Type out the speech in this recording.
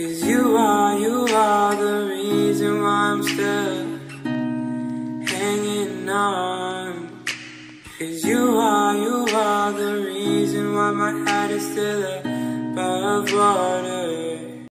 Cause you are, you are the reason why I'm still hanging on. Cause you are, you are the reason why my head is still above water.